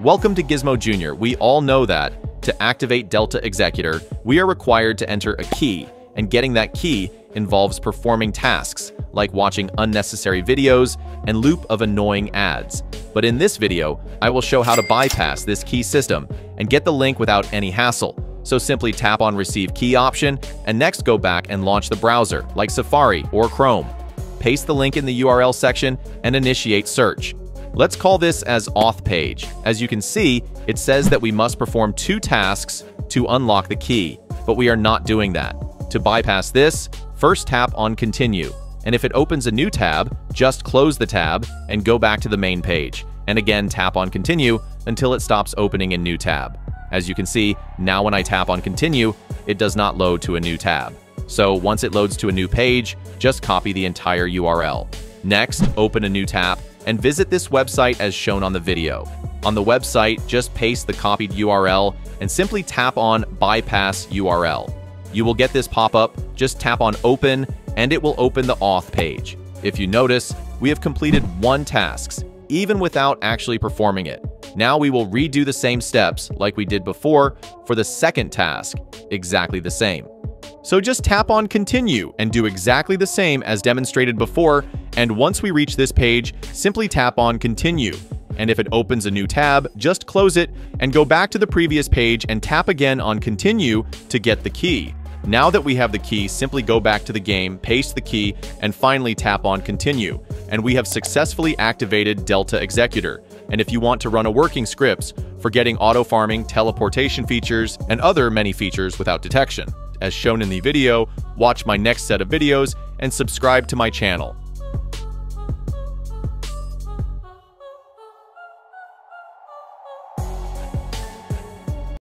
Welcome to Gizmo Jr. We all know that to activate Delta Executor, we are required to enter a key, and getting that key involves performing tasks like watching unnecessary videos and loop of annoying ads. But in this video, I will show how to bypass this key system and get the link without any hassle. So simply tap on Receive Key option and next go back and launch the browser like Safari or Chrome. Paste the link in the URL section and initiate search. Let's call this as auth page. As you can see, it says that we must perform two tasks to unlock the key, but we are not doing that. To bypass this, first tap on continue. And if it opens a new tab, just close the tab and go back to the main page. And again, tap on continue until it stops opening a new tab. As you can see, now when I tap on continue, it does not load to a new tab. So once it loads to a new page, just copy the entire URL. Next, open a new tab and visit this website as shown on the video. On the website, just paste the copied URL and simply tap on Bypass URL. You will get this pop-up, just tap on Open, and it will open the auth page. If you notice, we have completed one task, even without actually performing it. Now we will redo the same steps like we did before for the second task, exactly the same. So just tap on continue and do exactly the same as demonstrated before, and once we reach this page, simply tap on continue. And if it opens a new tab, just close it and go back to the previous page and tap again on continue to get the key. Now that we have the key, simply go back to the game, paste the key, and finally tap on continue. And we have successfully activated Delta Executor. And if you want to run a working scripts for getting auto farming, teleportation features, and other many features without detection. As shown in the video, watch my next set of videos and subscribe to my channel.